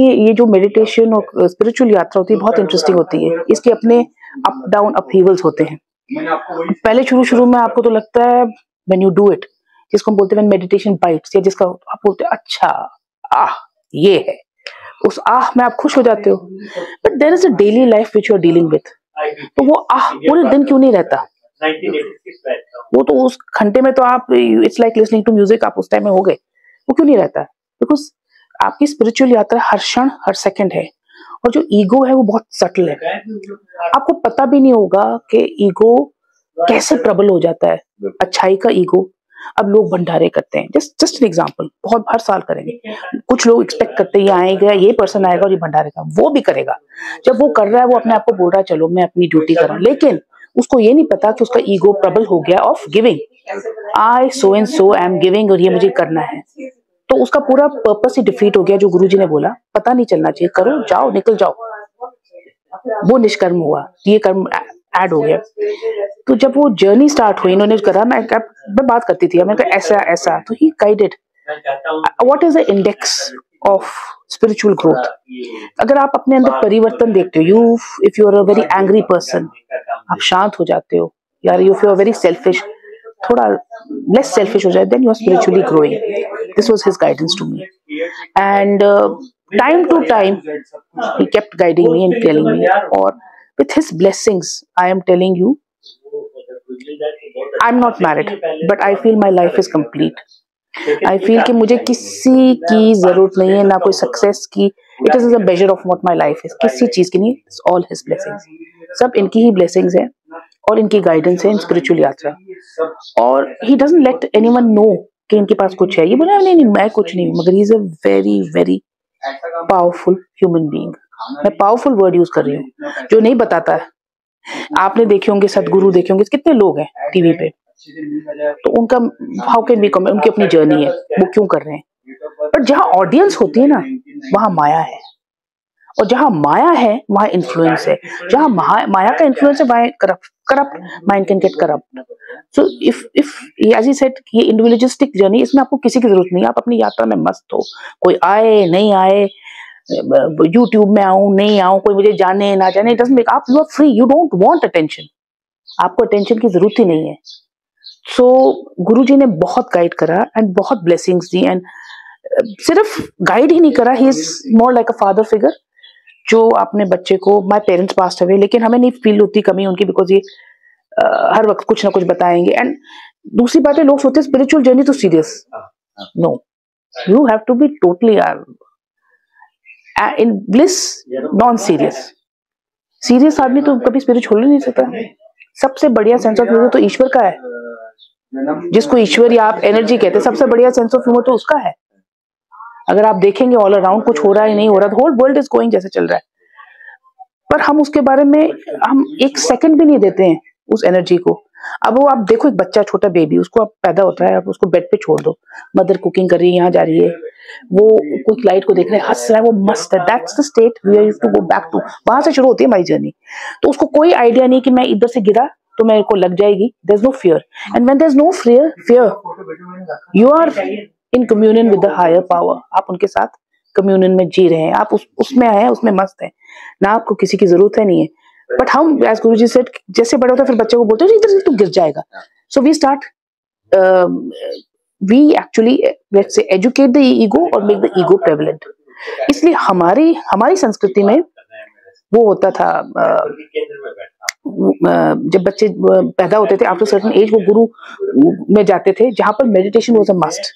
ये ये जो मेडिटेशन और स्पिरिचुअल यात्रा होती है बहुत इंटरेस्टिंग होती है। इसके अपने अप डाउन अपहीवल्स होते हैं। पहले शुरू शुरू में आपको तो लगता है व्हेन यू डू इट जिसको हम बोलते हैं मेडिटेशन बाइट्स या जिसका आप बोलते हैं अच्छा आह ये है। उस आह में आप खुश हो जाते हो। But there is a daily life which you are dealing with तो वो आह पूरे दिन क्यों नहीं रहता? वो तो उस घंटे में तो आप it's like listening to music आप उस टाइम में हो गए। वो क्यों नहीं रहता? बिकॉज़ आपकी स्पिरिचुअल यात्रा हर क्षण, हर सेकंड है। और जो ईगो है, वो बहुत सटल है। आपको पता भी नहीं होगा कि ईगो कैसे प्रबल हो जाता है। अच्छाई का ईगो अब लोग भंडारे करते हैं। जस्ट जस्ट एन एग्ज़ाम्पल बहुत, हर साल करेंगे। कुछ लोग एक्सपेक्ट करते हैं, ये आएगा ये पर्सन आएगा और ये भंडारे का। वो भी करेगा। जब वो कर रहा है, वो अपने आप को बोल रहा है, चलो, मैं अपनी ड्यूटी कर रहा हूँ। लेकिन उसको ये नहीं पता कि उसका ईगो प्रबल हो गया of giving I so and so I am giving और ये मुझे करना है। तो उसका पूरा पर्पस ही डिफीट हो गया जो गुरुजी ने बोला, पता नहीं चलना चाहिए, करो, जाओ, निकल जाओ। वो निष्कर्म हुआ, ये कर्म ऐड हो गया। तो जब वो जर्नी स्टार्ट हुई, इन्होंने करा, मैं मैं बात करती थी मैंने कहा, ऐसा ऐसा। तो he guided what is the index of spiritual growth अगर आप अपने अंदर परिवर्तन देखते हो you if you are a very angry person आप शांत हो जाते हो। यार you you are very selfish थोड़ा लेस सेल्फिश हो जाए then you are spiritually growing this was his guidance to me and time to time he kept guiding me and telling me और with his blessings, i am telling you, i'm not married, but i feel my life is complete. I feel कि मुझे किसी की ज़रूरत नहीं है, ना कोई सक्सेस की। It is a measure of what my life is किसी चीज़ की नहीं ऑल हिज ब्लेसिंग्स सब इनकी ही ब्लेसिंग्स है, और इनकी गाइडेंस है इन स्पिरिचुअल यात्रा। और he doesn't let anyone know कि इनके पास कुछ है। ये बोला, नहीं नहीं, मैं कुछ नहीं मगर is a very very powerful human being मैं पावरफुल वर्ड यूज़ कर रही हूँ, जो नहीं बताता है। आपने देखे होंगे, सदगुरु देखे होंगे, कितने लोग हैं टीवी पे। तो उनका हाउ कैन बी कमेंट उनकी अपनी जर्नी है, वो क्यों कर रहे हैं? पर जहाँ ऑडियंस होती है ना, वहाँ माया है। और जहाँ माया है, वहाँ इन्फ्लुएंस है। जहाँ माया का इन्फ्लुएंस है, वहाँ corrupt corrupt mind can get corrupt so if if he said ये इंडिविजुअलिस्टिक जर्नी इसमें आपको किसी की ज़रूरत नहीं आप अपनी यात्रा में मस्त हो। कोई आए नहीं आए यूट्यूब में आऊँ नहीं आऊँ कोई मुझे जाने ना जाने इट मेक आप you are free you don't want attention आपको अटेंशन की ज़रूरत ही नहीं है। सो so, गुरु जी ने बहुत गाइड करा एंड बहुत ब्लेसिंग्स दी एंड सिर्फ़ गाइड ही नहीं करा he is more like a father figure जो अपने बच्चे को माई पेरेंट्स पास हुए लेकिन हमें नहीं फील होती कमी उनकी बिकॉज़ ये हर वक्त कुछ ना कुछ बताएँगे। एंड दूसरी बात है लोग सोचते हैं स्पिरिचुअल जर्नी तो serious no you have to be totally in bliss non serious serious आदमी तो कभी स्पिरिचुअल नहीं सकता। सबसे बढ़िया सेंस ऑफ़ ह्यूमर तो ईश्वर का है। जिसको ईश्वर या आप एनर्जी कहते हैं सबसे बढ़िया सेंस ऑफ़ ह्यूमर तो उसका है। अगर आप देखेंगे ऑल अराउंड कुछ हो रहा है नहीं हो रहा होल वर्ल्ड इज़ गोइंग जैसे चल रहा है। पर हम उसके बारे में हम एक सेकंड भी नहीं देते हैं। उस एनर्जी को। अब वो, आप देखो, एक बच्चा, छोटा बेबी उसको आप पैदा होता है, आप उसको बेड पे छोड़ दो। मदर कुकिंग कर रही है, यहाँ जा रही है। वो कुछ लाइट को देख रहे हैं, हंस रहा है, वो मस्त है। That's the state we are to go back to वहाँ से शुरू होती है माई जर्नी तो उसको कोई आइडिया नहीं कि मैं इधर से गिरा तो मेरे को लग जाएगी। There is no fear and when there is no fear fear you are in communion with the higher power आप उनके साथ कम्युनियन में जी रहे हैं। आप उस, उसमें आए हैं, उसमें मस्त है। ना आपको किसी की ज़रूरत है नहीं है। बट हम एज गुरु जी सेट जैसे बड़े होता है फिर बच्चे को बोलते हैं इधर से तू गिर जाएगा. So we start we actually let's say educate the ego और मेक द ईगो प्रेवलेंट इसलिए हमारी हमारी संस्कृति में वो होता था जब बच्चे पैदा होते थे आफ्टर सर्टन एज वो गुरु में जाते थे जहाँ पर मेडिटेशन वॉज़ अ मस्ट